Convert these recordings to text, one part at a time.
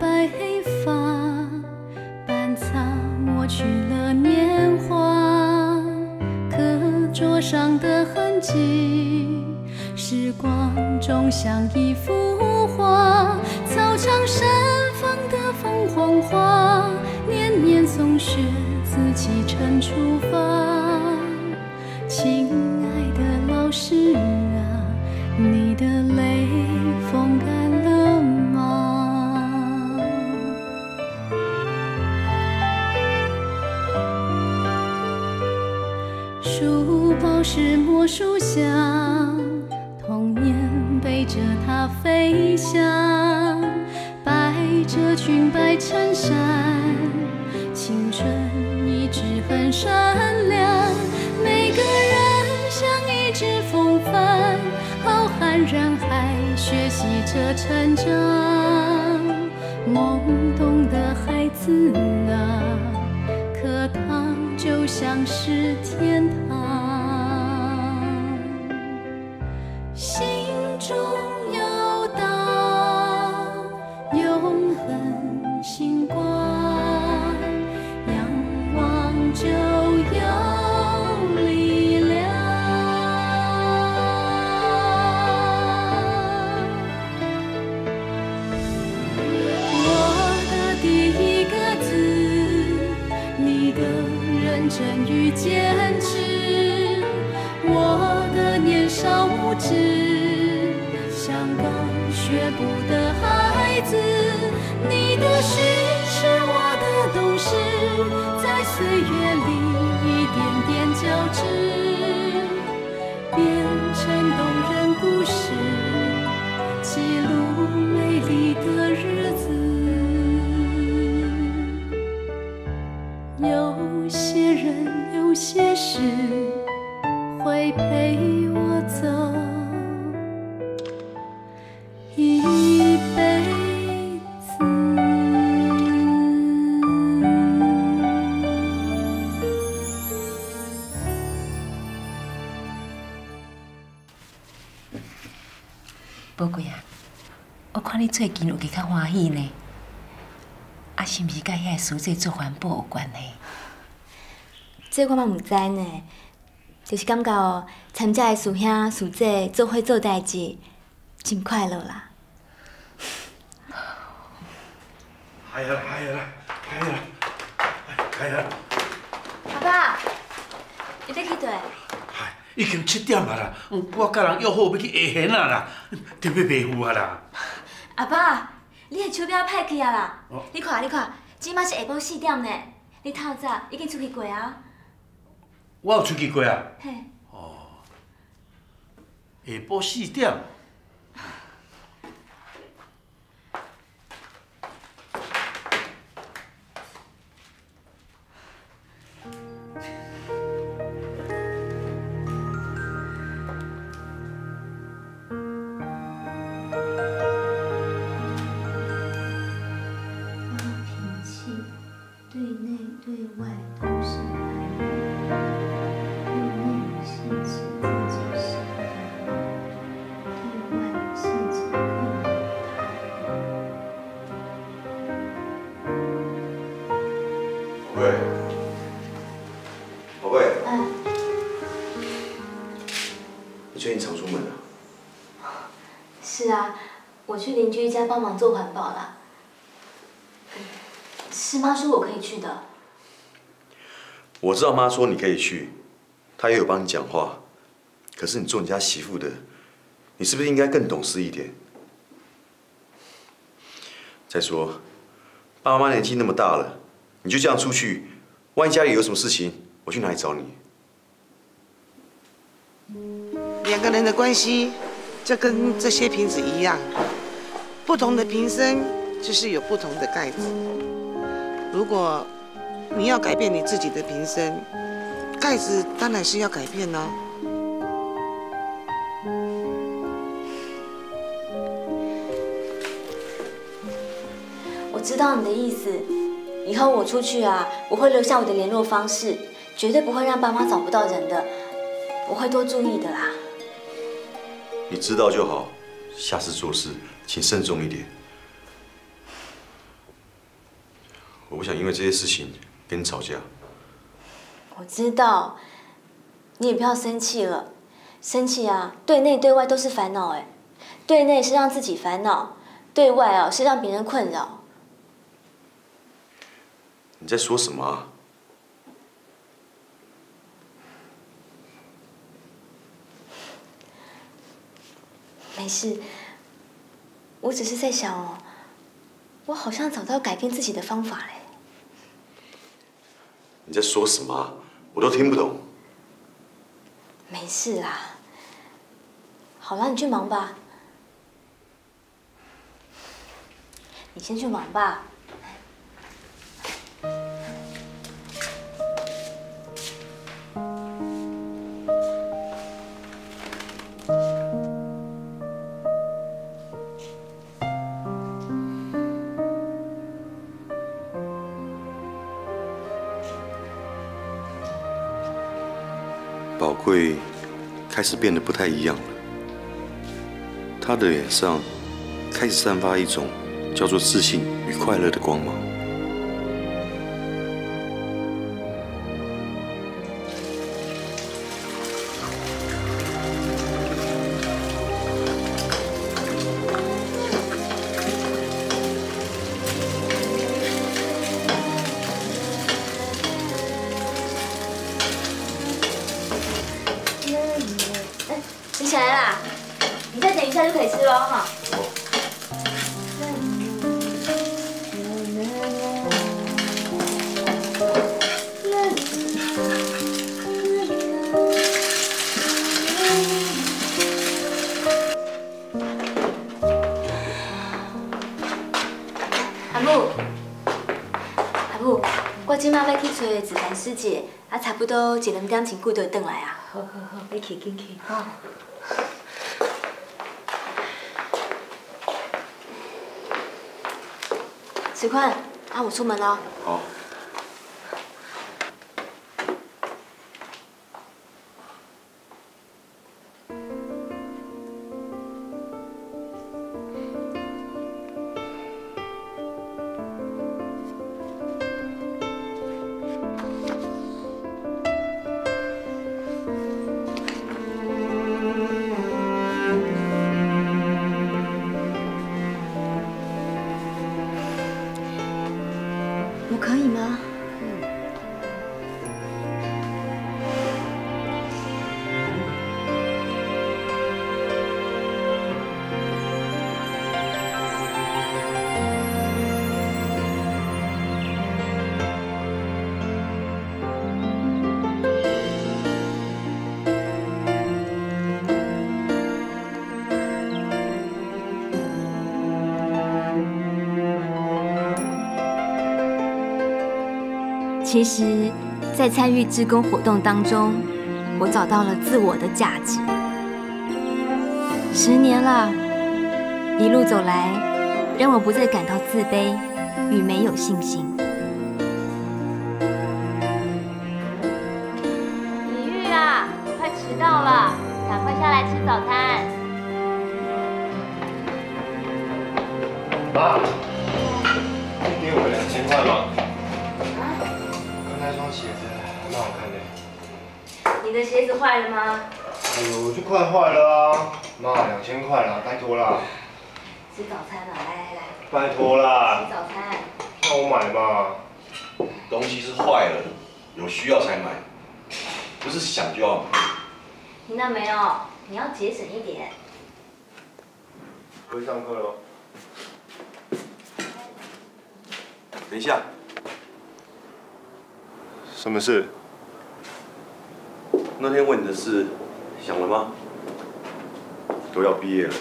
白黑发，半擦抹去了年华，课桌上的痕迹，时光中像一幅画，操场盛放的凤凰花，年年送雪，自己晨出树下最近有几较欢喜呢，啊，是毋是甲遐个书记做环保有关系？这我嘛毋知呢，就是感觉哦，参加的师兄师姐做伙做代志，真快乐啦。系啊系啊系啊系啊，阿爸，你要去倒？哎，已经七点啊啦，我甲人约好要去下園啊啦，特别袂赴啊啦。阿爸，你的手表歹去啊啦哦！你看，你看，即马是下晡四点呢，你透早已经出去过啊？我有出去过啊，嘿，哦下晡四點。鄰居家幫忙做环保啦。是妈说我可以去的。我知道妈说你可以去，她也有帮你讲话，可是你做人家媳妇的，你是不是应该更懂事一点？再说，爸妈年纪那么大了，你就这样出去，万一家里有什么事情，我去哪里找你？两个人的关系就跟这些瓶子一样，不同的瓶身就是有不同的盖子。如果你要改变你自己的瓶身，盖子当然是要改变啦、我知道你的意思，以后我出去啊，我会留下我的联络方式，绝对不会让爸妈找不到人的，我会多注意的啦。你知道就好，下次做事请慎重一点。我不想因为这些事情跟你吵架。我知道，你也不要生气了。生气啊，对内对外都是烦恼哎。对内是让自己烦恼，对外啊是让别人困扰。你在说什么啊？没事，我只是在想哦，我好像找到改变自己的方法嘞。你在说什么啊？我都听不懂。没事啦，好了，你去忙吧。你先去忙吧。会开始变得不太一样了，他的脸上开始散发一种叫做自信与快乐的光芒。多一两点前久就会转来啊。好好好，你去紧去。好。石宽，啊，我出门了。好。其实，在参与志工活动当中，我找到了自我的价值。十年了，一路走来，让我不再感到自卑与没有信心。哎呦，就快坏了啊！妈，两千块啦，拜托啦，吃早餐了，来来来，拜托啦吃，早餐。那我买嘛。东西是坏了，有需要才买，不是想就要买。听到没有？你要节省一点。回去上课喽。等一下，什么事？那天问你的事，想了吗？都要毕业了，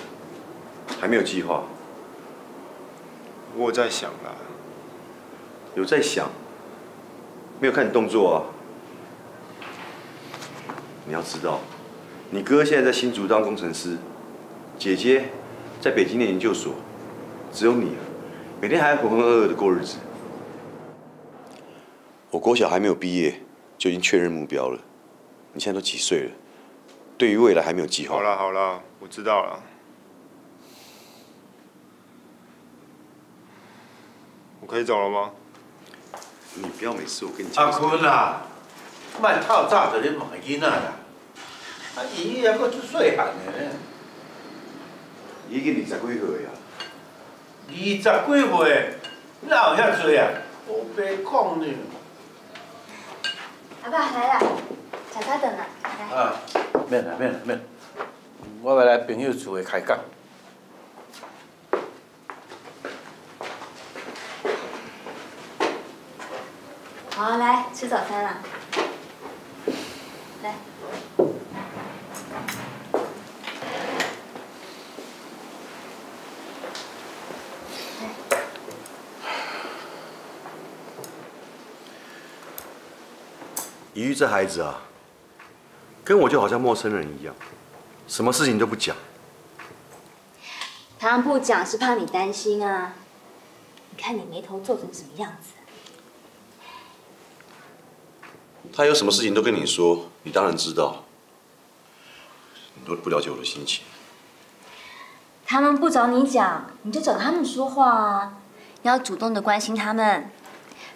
还没有计划，我有在想啦。有在想，没有看你动作啊。你要知道，你哥现在在新竹当工程师，姐姐在北京念研究所，只有你，每天还浑浑噩噩的过日子。我国小还没有毕业，就已经确认目标了。你现在都几岁了？对于未来还没有计划。好啦好啦，我知道了。我可以走了吗？你不要每次我跟你讲。阿坤啊，莫透早就咧问囡仔啦。啊，伊还阁出细汉呢，已经二十几岁啊。二十几岁，哪有遐多啊？我白讲呢。阿爸来啦，茶茶等了，来。啊，免啦免啦免，我要来朋友厝诶开讲。好，来吃早餐啦。来，这孩子啊，跟我就好像陌生人一样，什么事情都不讲。他们不讲是怕你担心啊。你看你眉头皱成什么样子？他有什么事情都跟你说，你当然知道。你都不了解我的心情。他们不找你讲，你就找他们说话啊！你要主动的关心他们，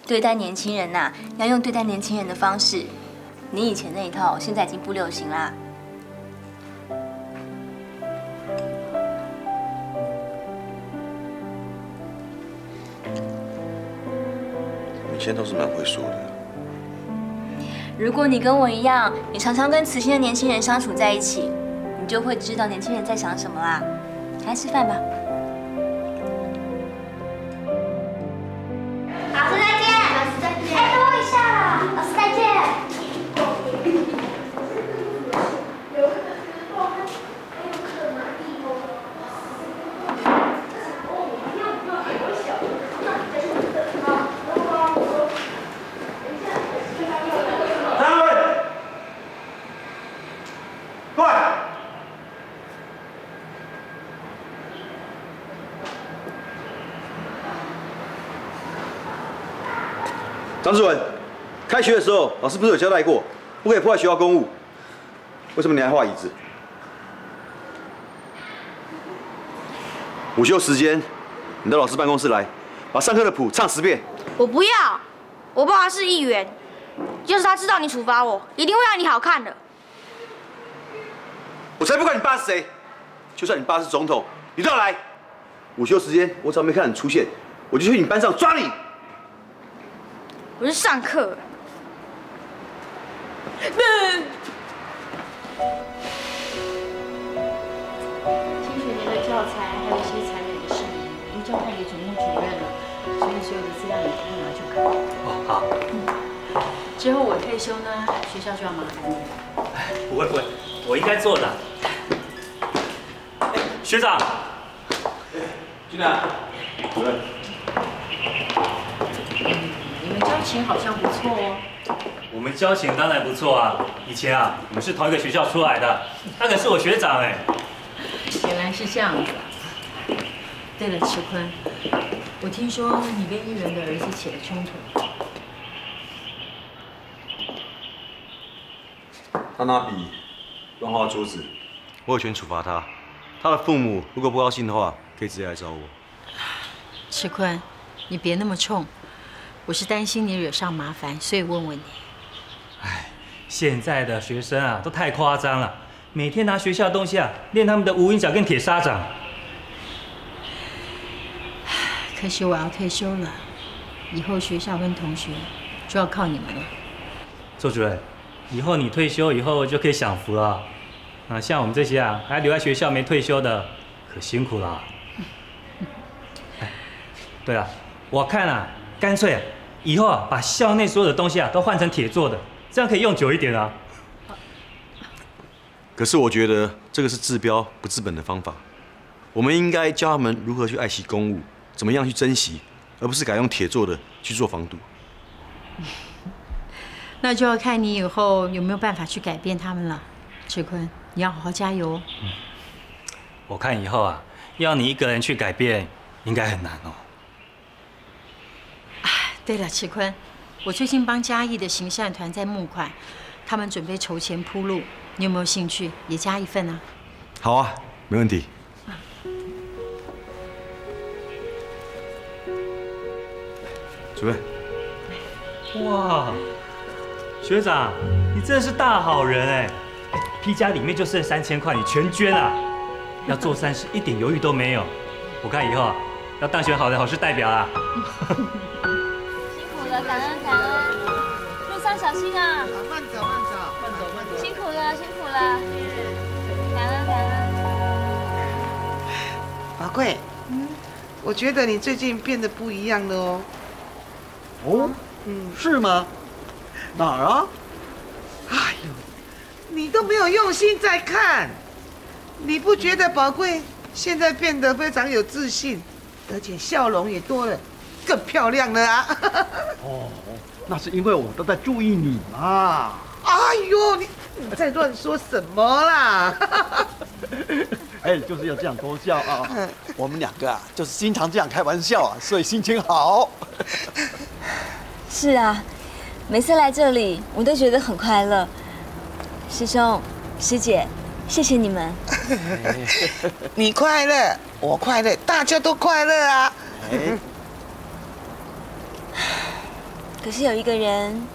对待年轻人呐、要用对待年轻人的方式。你以前那一套现在已经不流行啦。以前倒是蛮会说的。如果你跟我一样，你常常跟慈心的年轻人相处在一起，你就会知道年轻人在想什么啦。来吃饭吧。张志文，开学的时候老师不是有交代过，不可以破坏学校公物？为什么你还画椅子？午休时间，你到老师办公室来，把上课的谱唱十遍。我不要，我爸爸是议员，就是他知道你处罚我，一定会让你好看的。我才不管你爸是谁，就算你爸是总统，你都要来。午休时间，我只要没看到你出现，我就去你班上抓你。我是上课。新学年的教材还有一些残忍的事宜，已经交代给总务主任了，所以所有的资料你通通拿去看。哦，好，之后我退休呢，学校就要麻烦你了。不会不会，我应该做的。哎学长，进来。主任，你们交情好像不错哦。我们交情当然不错啊。以前啊，我们是同一个学校出来的，他可是我学长哎。原来是这样子啊。对了，池坤，我听说你跟议员的儿子起了冲突。他拿笔乱画桌子，我有权处罚他。他的父母如果不高兴的话，可以直接来找我。池坤，你别那么冲，我是担心你惹上麻烦，所以问问你。哎现在的学生啊，都太夸张了，每天拿学校的东西啊，练他们的无影脚跟铁砂掌。可惜我要退休了，以后学校跟同学就要靠你们了。周主任，以后你退休以后就可以享福了。啊，像我们这些啊，还留在学校没退休的，可辛苦了。哎，对了，我看啊，干脆啊，以后啊，把校内所有的东西啊，都换成铁做的，这样可以用久一点啊。可是我觉得这个是治标不治本的方法。我们应该教他们如何去爱惜公物，怎么样去珍惜，而不是改用铁做的去做防堵。那就要看你以后有没有办法去改变他们了。池坤，你要好好加油哦。我看以后啊，要你一个人去改变，应该很难哦。对了，池坤，我最近帮嘉义的行善团在募款，他们准备筹钱铺路，你有没有兴趣也加一份啊？好啊，没问题。主任，哇，学长，你真的是大好人哎！哎，皮夹里面就剩三千块，你全捐啊！要做善事一点犹豫都没有。我看以后啊，要当选好人好事代表啊！感恩感恩，路上小心啊！慢走慢走慢走慢走。辛苦了辛苦了，感恩感恩。宝贵，嗯，我觉得你最近变得不一样了哦。哦，嗯，是吗？哪儿啊？哎呦，你都没有用心在看，你不觉得宝贵现在变得非常有自信，而且笑容也多了，更漂亮了啊？哦，那是因为我都在注意你嘛。哎呦，你你在乱说什么啦？哎，就是要这样多笑啊！我们两个啊，就是经常这样开玩笑啊，所以心情好。是啊，每次来这里我都觉得很快乐。师兄、师姐，谢谢你们。你快乐，我快乐，大家都快乐啊！哎，可是有一个人，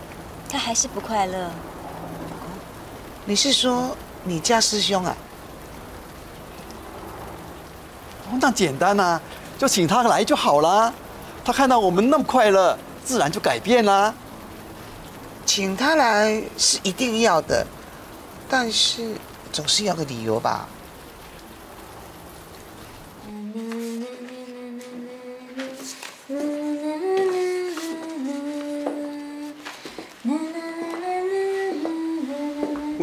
他还是不快乐。你是说你家师兄啊？哦，那简单呐、就请他来就好啦。他看到我们那么快乐，自然就改变啦。请他来是一定要的，但是总是要个理由吧？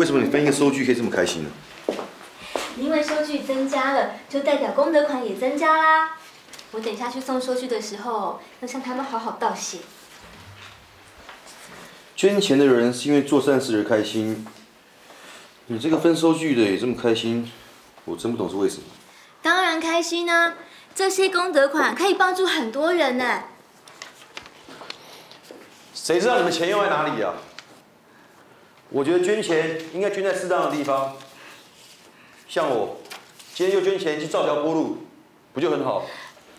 为什么你分一个收据可以这么开心呢？因为收据增加了，就代表功德款也增加啦。我等一下去送收据的时候，要向他们好好道谢。捐钱的人是因为做善事而开心，你这个分收据的也这么开心，我真不懂是为什么。当然开心啊！这些功德款可以帮助很多人呢。谁知道你们钱用在哪里啊？我觉得捐钱应该捐在适当的地方。像我，今天就捐钱去造桥铺路，不就很好？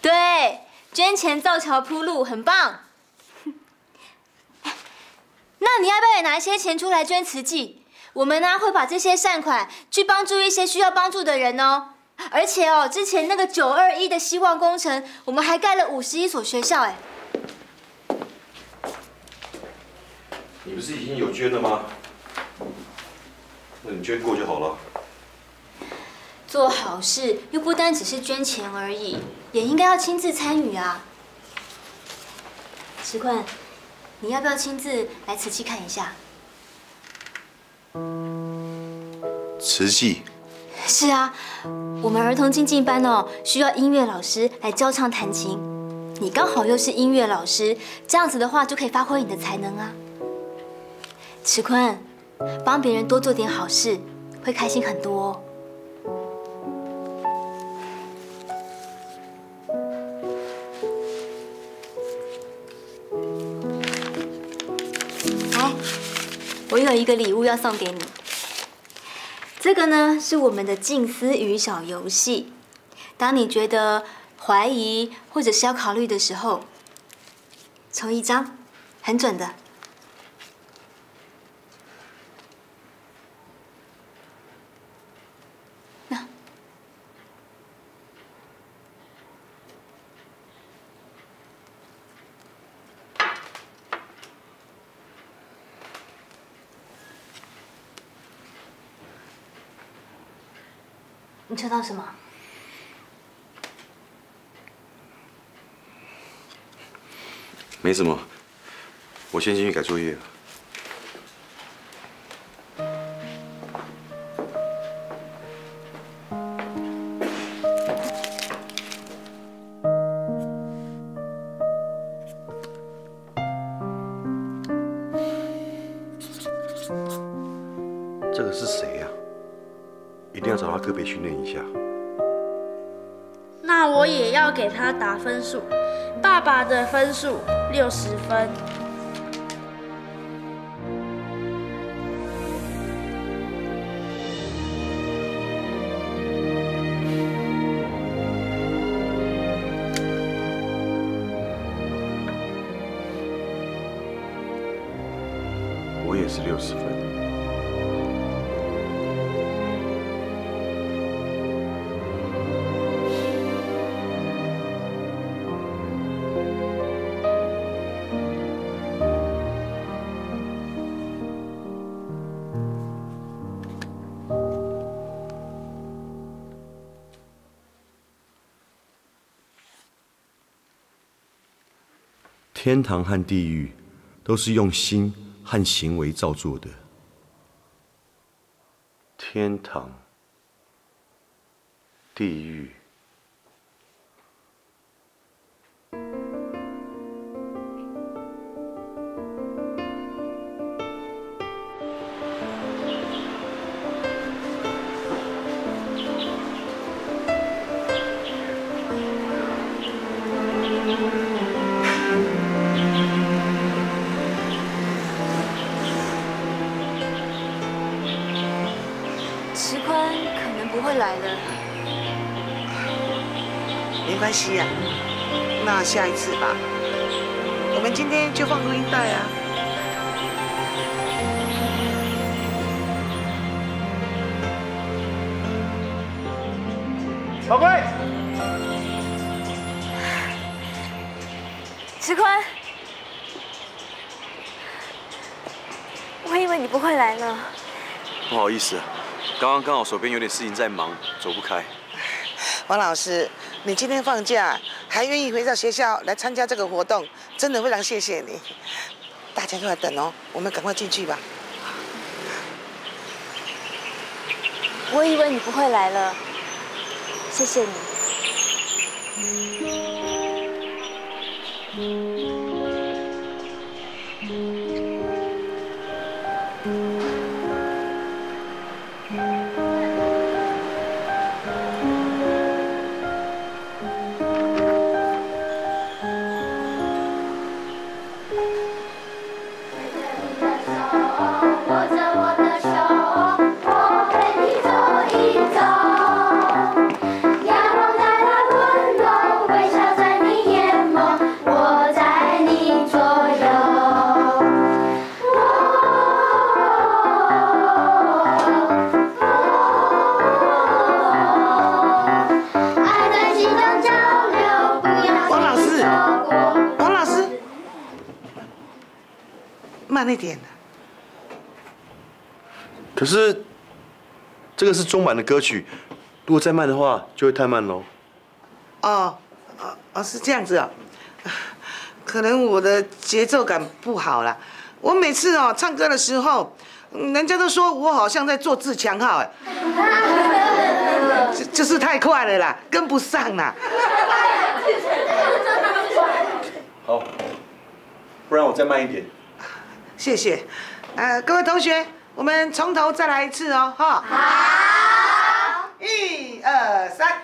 对，捐钱造桥铺路很棒。那你要不要也拿一些钱出来捐慈济？我们呢会把这些善款去帮助一些需要帮助的人哦。而且哦，之前那个九二一的希望工程，我们还盖了五十一所学校哎。你不是已经有捐了吗？那你捐过就好了。做好事又不单只是捐钱而已，也应该要亲自参与啊。石坤，你要不要亲自来瓷器看一下？瓷器，是啊，我们儿童精进班哦，需要音乐老师来教唱弹琴。你刚好又是音乐老师，这样子的话就可以发挥你的才能啊。池坤，帮别人多做点好事，会开心很多哦。我有一个礼物要送给你。这个呢是我们的静思语小游戏。当你觉得怀疑或者是要考虑的时候，抽一张，很准的。那知道什么？没什么，我先进去改作业。特别训练一下。那我也要给他打分数。爸爸的分数六十分。天堂和地狱都是用心和行为造作的。天堂、地狱，关系呀、那下一次吧。我们今天就放录音带啊。宝贵，池坤，我以为你不会来呢。不好意思啊，刚刚刚好手边有点事情在忙，走不开。王老师，你今天放假还愿意回到学校来参加这个活动，真的非常谢谢你。大家都在等哦，我们赶快进去吧。我以为你不会来了，谢谢你。可是这个是中版的歌曲，如果再慢的话，就会太慢喽。哦，哦哦，是这样子哦。可能我的节奏感不好啦。我每次哦唱歌的时候，嗯人家都说我好像在做自强号，哎，就就是太快了啦，跟不上啦。好，不然我再慢一点。谢谢，呃，各位同学，我们从头再来一次哦，哈。好。一二三。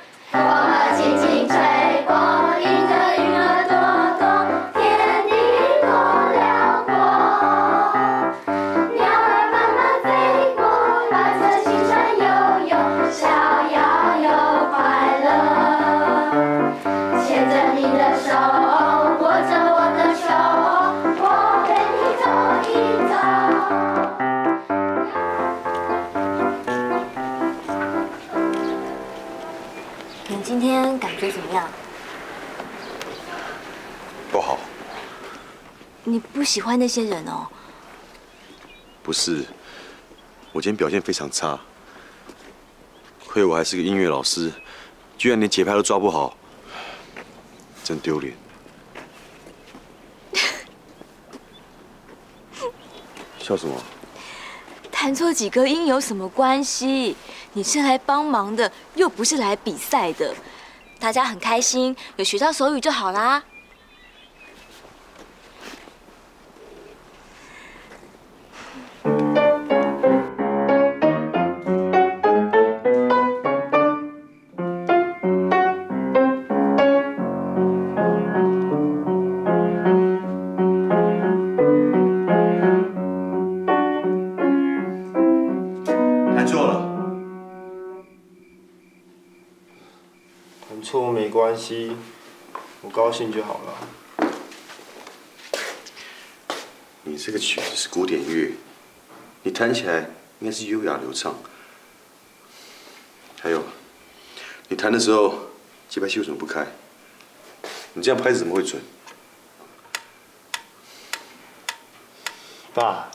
你今天感觉怎么样？不好，你不喜欢那些人哦？不是，我今天表现非常差，亏我还是个音乐老师，居然连节拍都抓不好，真丢脸。笑什么？弹错几个音有什么关系？你是来帮忙的，又不是来比赛的。大家很开心，有学到手语就好啦。关系，我高兴就好了。你这个曲子是古典乐，你弹起来应该是优雅流畅。还有，你弹的时候，节拍器为什么不开？你这样拍子怎么会准？爸，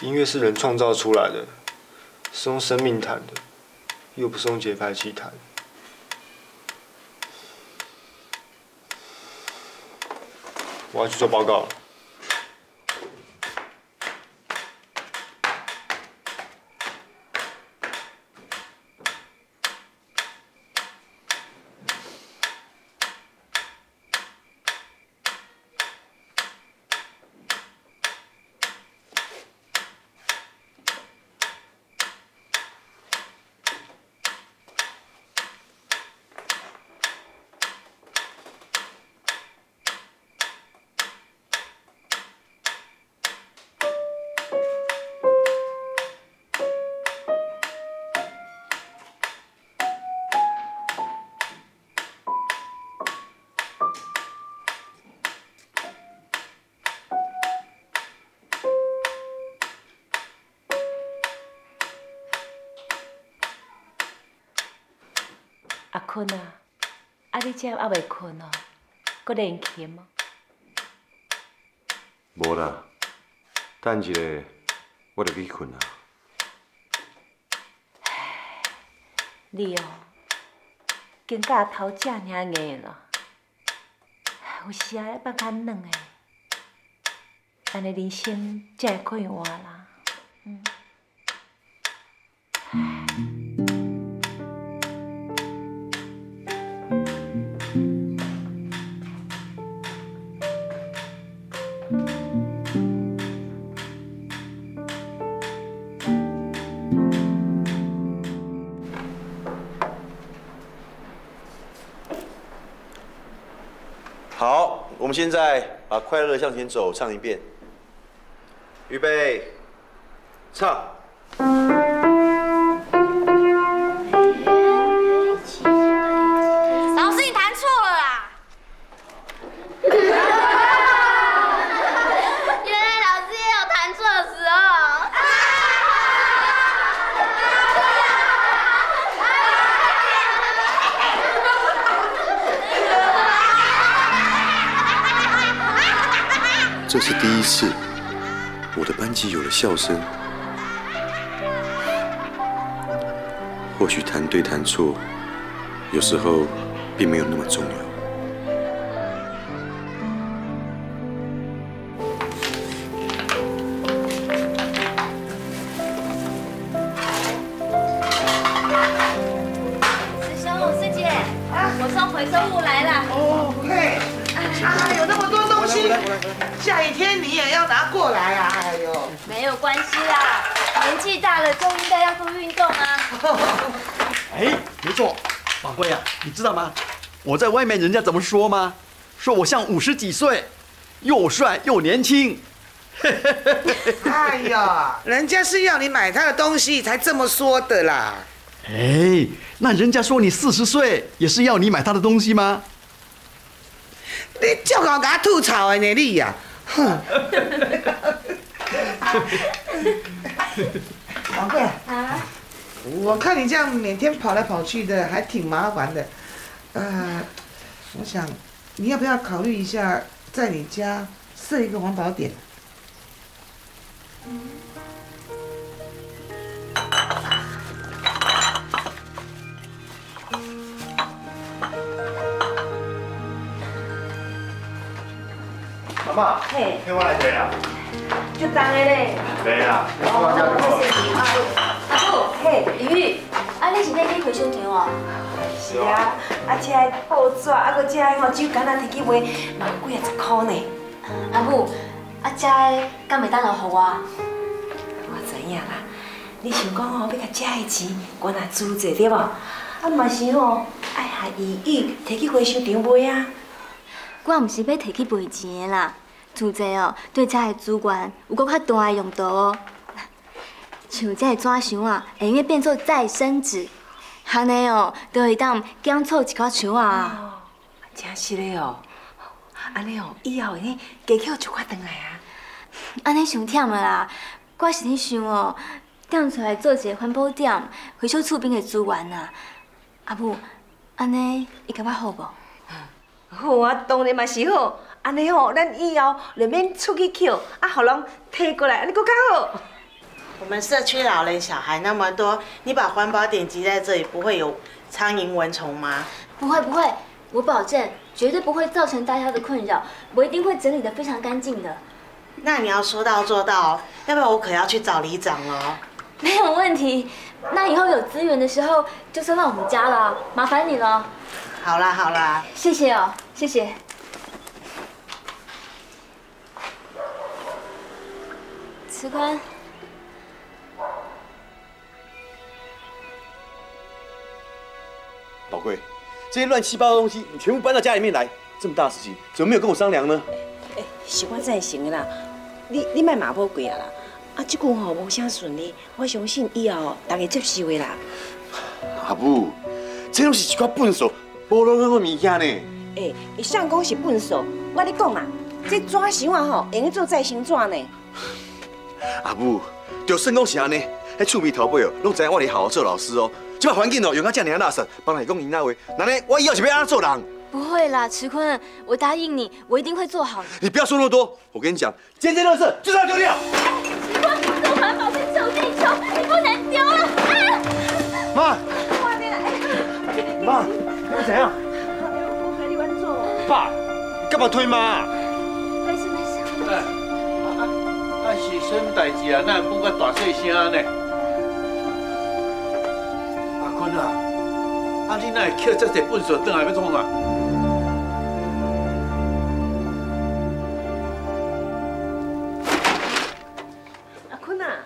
音乐是人创造出来的，是用生命弹的，又不是用节拍器弹。我要去做报告。阿坤啊，啊你这还未困哦？搁练琴吗？无啦，等一下我就去困啊。你哦，更加头这尔硬咯，有时啊要放较软的，安尼人生才会快活啦。们现在把《快乐向前走》唱一遍。预备，唱。次，我的班级有了笑声。或许谈对谈错，有时候并没有那么重要。没错，宝贵啊，你知道吗？我在外面人家怎么说吗？说我像五十几岁，又帅又年轻。哎呀，人家是要你买他的东西才这么说的啦。哎，那人家说你四十岁，也是要你买他的东西吗？你就搞给他吐槽的呢，你呀、哼。宝贵啊，我看你这样每天跑来跑去的，还挺麻烦的。呃，我想你要不要考虑一下，在你家设一个环保点？妈妈，嘿，天我来对啦。就当的嘞。对啦，我叫你阿母，嘿，李玉，啊，你是要去回收场哦？是啊，啊，这个报纸，啊，搁这个吼酒干啊，摕去卖，嘛有几啊十箍呢。阿母，啊，这个敢袂当落互我？我知影啦，你想讲吼，要甲这个钱，我若租者对无？啊，嘛是吼，爱下伊伊摕去回收场卖啊。我毋是要摕去赔钱的啦，厝这哦，对遮的资源有搁较大的用途哦。像遮个纸箱啊，会用变做再生纸，安尼哦，就会当减错一块墙啊。真是嘞哦，安尼哦，以后会呢，加扣一块回来啊。安尼伤忝的啦，我是咧想哦，点出来做一个环保点，回收厝边的资源啊。阿母，安尼会感觉好无？好啊，当然嘛是好。安尼吼，咱以后就免出去捡，啊，互人摕过来，安尼搁较好。我们社区老人小孩那么多，你把环保点集在这里，不会有苍蝇蚊虫吗？不会不会，我保证绝对不会造成大家的困扰，我一定会整理的非常干净的。那你要说到做到哦，要不然我可要去找里长了。没有问题，那以后有资源的时候就送到我们家了，麻烦你了。好啦好啦，谢谢哦，谢谢。慈宽，宝贵，这些乱七八糟的东西你全部搬到家里面来，这么大的事情怎么没有跟我商量呢？哎，是我才行的啦，你你卖马宝贵啊啦。啊，这句吼无啥顺利，我相信以后大家接受的啦。阿母，这拢是一块粪扫，无路用的物件呢。哎，伊上讲是粪扫，我跟你讲啊，这纸箱啊吼，用去做再生纸呢。阿母，就算讲是安尼，迄厝边头尾哦，拢知影我咧好好做老师哦。即摆环境哦，用到这样垃圾，帮人讲因那话，那呢，我以后是要安怎做人？不会啦，池坤，我答应你，我一定会做好的。你不要说那么多，我跟你讲，今天垃圾就是要丢掉。池坤，做环保是救地球，你不能丢了。妈，妈，你怎样？我玩做。爸，你干嘛推妈？什么代志啊？那不个大细声呢？阿坤啊，啊你那会捡这些粪扫倒来要创啊？阿坤啊，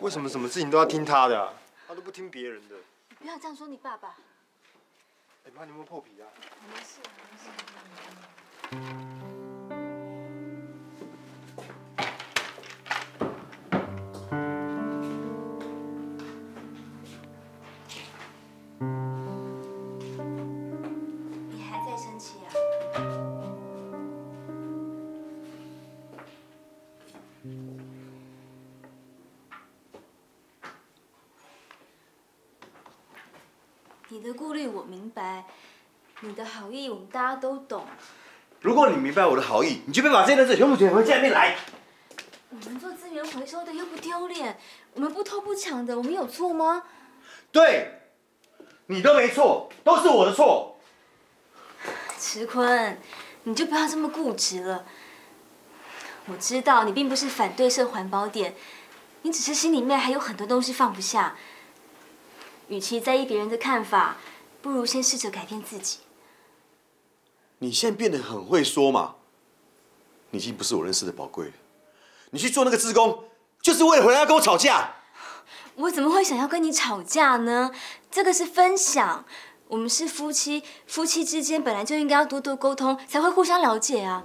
为什么什么事情都要听他的啊？他都不听别人的。你不要这样说你爸爸。哎妈，你有没有破皮啊？没事没事。你的好意我们大家都懂。如果你明白我的好意，你就别把这些垃圾全部捡回家里面来。我们做资源回收的又不丢脸，我们不偷不抢的，我们有错吗？对，你都没错，都是我的错。池坤，你就不要这么固执了。我知道你并不是反对设环保点，你只是心里面还有很多东西放不下。与其在意别人的看法，不如先试着改变自己。你现在变得很会说嘛，你已经不是我认识的宝贵了。你去做那个志工，就是为了回来要跟我吵架。我怎么会想要跟你吵架呢？这个是分享，我们是夫妻，夫妻之间本来就应该要多多沟通，才会互相了解啊。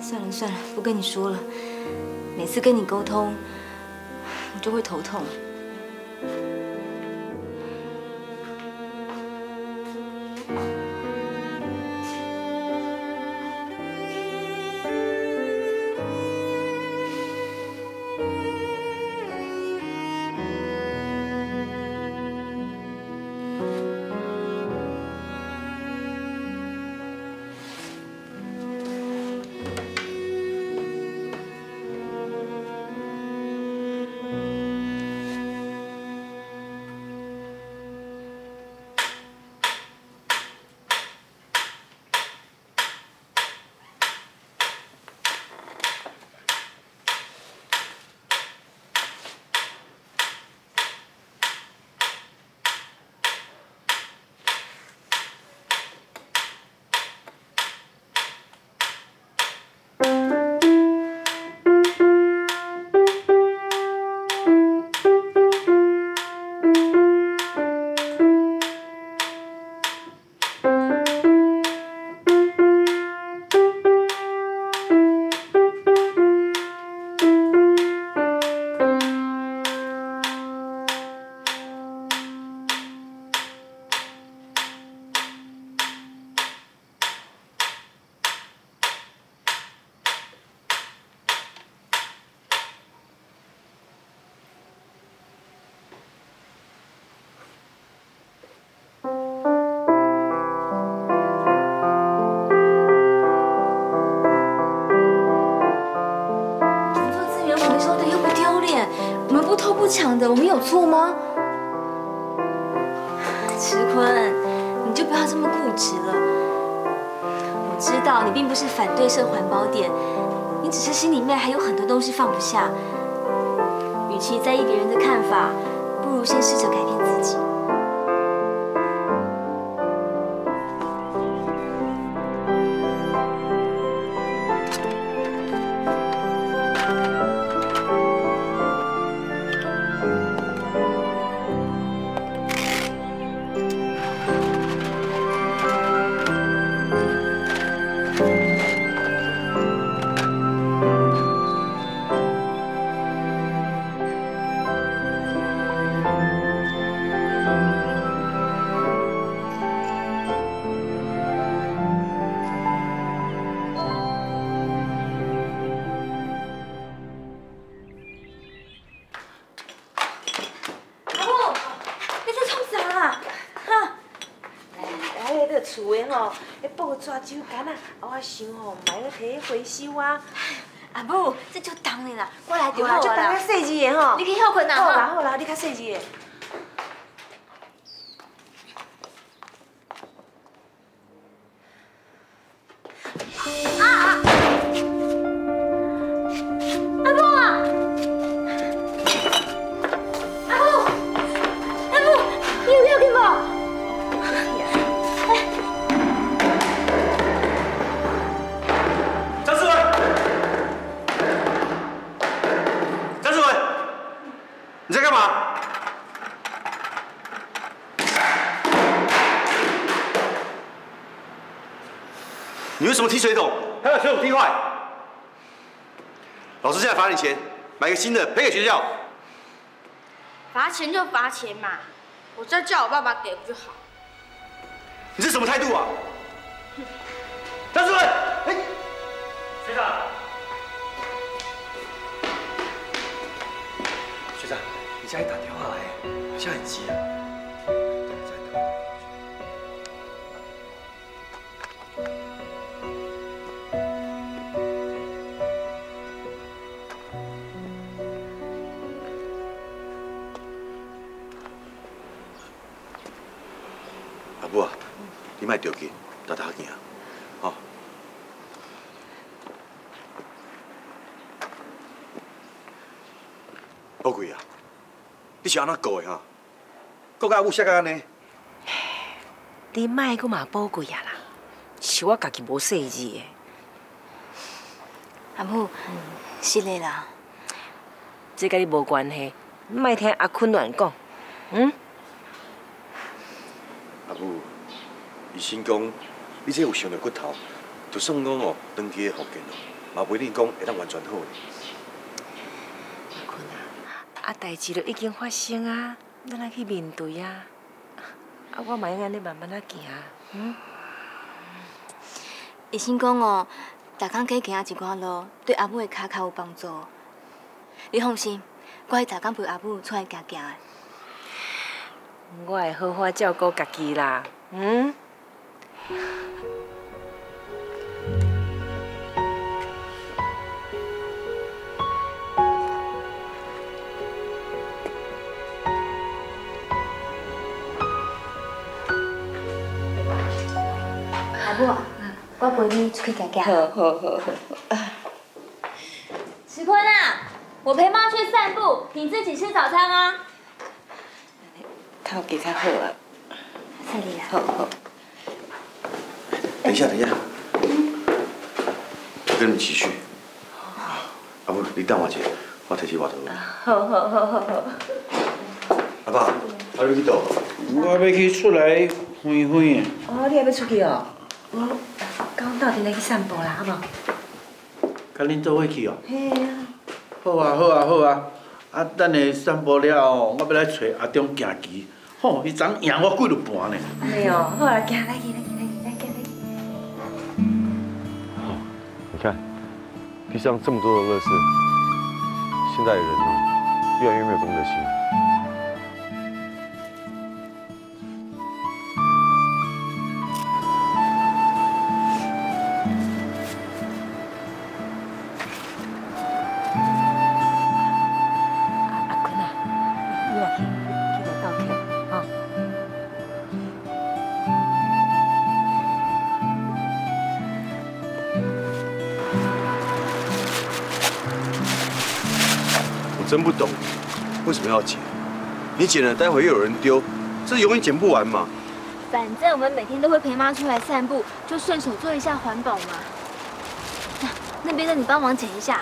算了算了，不跟你说了。每次跟你沟通，我就会头痛。迄报纸酒干啊，啊我想吼，买个摕去回收啊。阿母，这就当的啦，我来就好啦，就好啊啦当较细字的吼。你去休困啦好啦哈好啦，你较细字的。么踢水桶？还把水桶踢坏？老师现在罚你钱，买个新的赔给学校。罚钱就罚钱嘛，我再叫我爸爸给不就好？你这什么态度啊？张主任，哎，学长，学长，你家里打电话来，好像很急啊。莫着急，大大行，吼。宝贵啊，你是安怎过的哈？国家母写到安尼，你莫搁嘛宝贵啊啦，是我家己无细致的。阿母，是的啦。这甲你无关系，莫听阿坤乱讲。嗯？阿母，医生讲你这有伤着骨头，就算讲哦，长期的复健哦，嘛不一定讲会当完全好的。啊，代志都已经发生啊，咱来去面对啊。啊，我嘛用安尼慢慢啊行。嗯？医生讲哦，逐工加行一寡路，对阿母的脚较有帮助。你放心，我会逐工陪阿母出来行行的。我会好好照顾家己啦。嗯？阿母，我陪你出去行行。好好好好。石坤啊，我陪妈去散步，你自己吃早餐啊。较加较好啊。这里啦。好好。等一下，等一下，我跟你们继续。阿母，你等我一下，我摕起外头。好好好好好。阿爸，阿你去倒？我要去出来飞飞的。哦，你也要出去哦？我刚到阵来去散步啦，好无？跟恁做伙去哦。嘿啊。好啊，好啊，好啊。啊，等下散步了后，我要来找阿中行棋。吼，伊昨赢我几落盘呢。哎呦，好啊，行来去来去看，地上这么多的垃圾，现在的人呢，越来越没有公德心。真不懂，为什么要捡？你捡了，待会又有人丢，这永远捡不完嘛。反正我们每天都会陪妈出来散步，就顺手做一下环保嘛。那那边的你帮忙捡一下。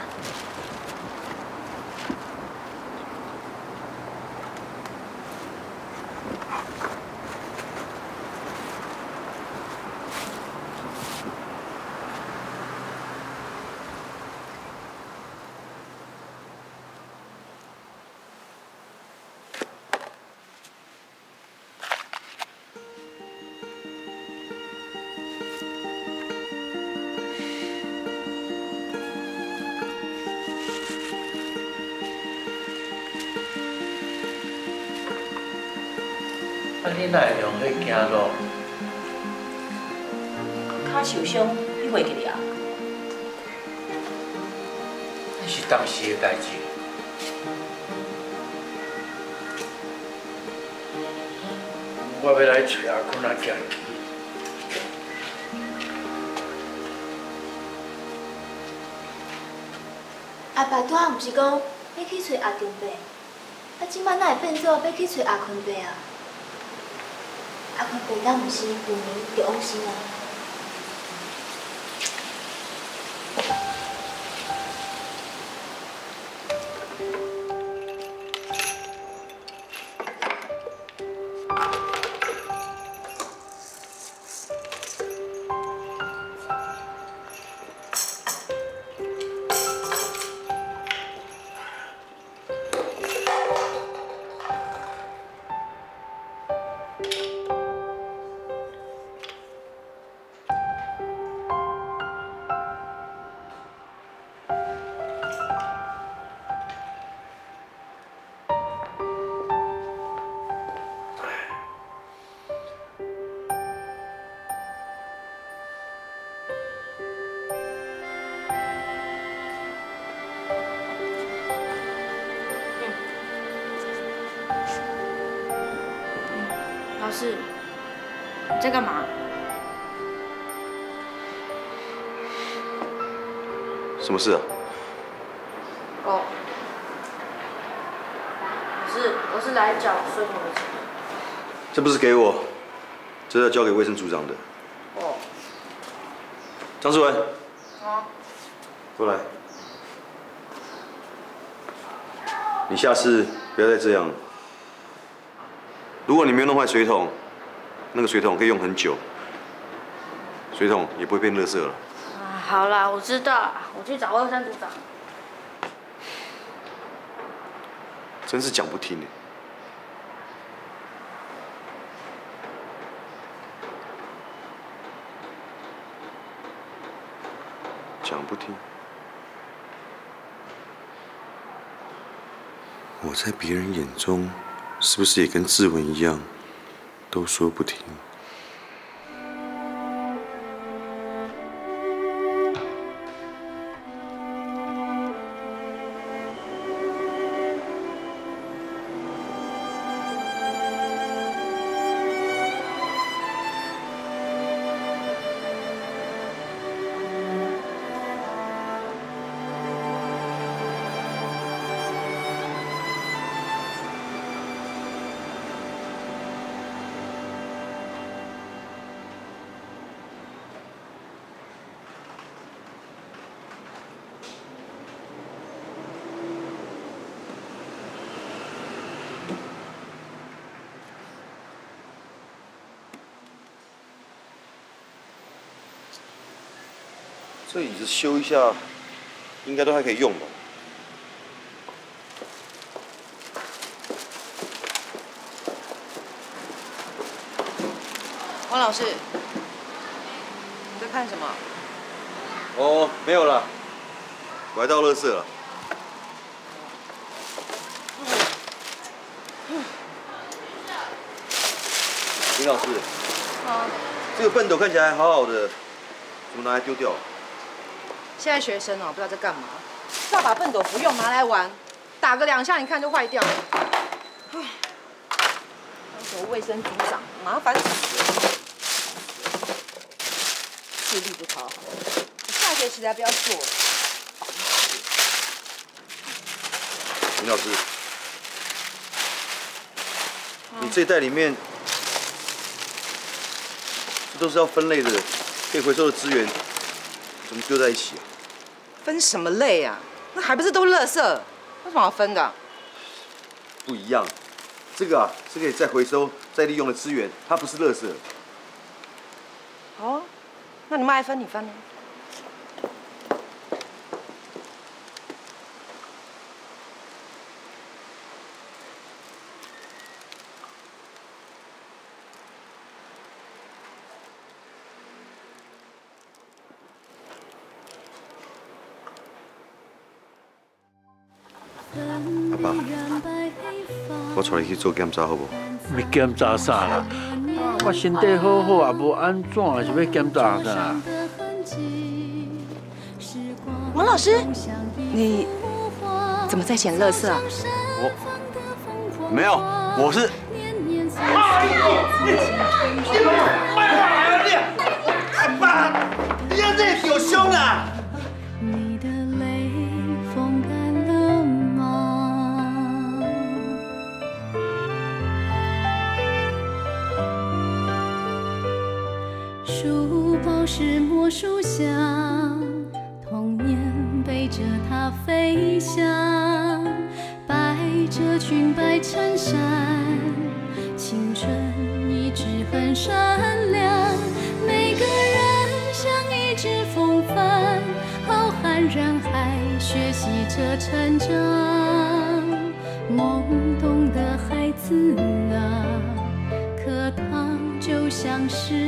会用迄行路？脚受伤，你袂记得啊？那是当时的代志。我要来找阿坤阿家。阿爸拄仔毋是讲要去找阿金伯，啊，即摆哪会变做要去找阿坤伯啊？阿坤伯敢毋是旧年就往生啊？什么事啊？哦，我是，我是来缴水桶的钱。这不是给我，这是要交给卫生组长的。哦。张志文，啊。过来。你下次不要再这样了。如果你没有弄坏水桶，那个水桶可以用很久，水桶也不会变垃圾了。啊，好啦，我知道，我去找二三组长。真是讲不听呢。讲不听。我在别人眼中，是不是也跟志文一样，都说不听？子修一下，应该都还可以用吧？王老师，你在看什么？哦，没有了，我还倒垃圾了。林老师，啊，这个笨斗看起来还好好的，怎么拿来丢掉？现在学生哦，不知道在干嘛，要把笨斗不用拿来玩，打个两下你看就坏掉了。唉，要求卫生组长，麻烦死了，智力不讨好，下学期才不要做了。林老师，你这袋里面，这都是要分类的，可以回收的资源，怎么丢在一起？分什么类啊？那还不是都垃圾？为什么要分的？不一样，这个啊是可以再回收、再利用的资源，它不是垃圾。哦，那你们爱分你分啊。阿爸，我带你去做检查好不？要检查啥啦？我身体好好啊无安怎，是要检查啥？王老师，你怎么在捡垃圾啊？我没有，我是。阿树下，童年背着它飞翔，百褶裙摆衬衫，青春一直很善良。每个人像一只风帆，浩瀚人海，学习着成长。懵懂的孩子啊，课堂就像是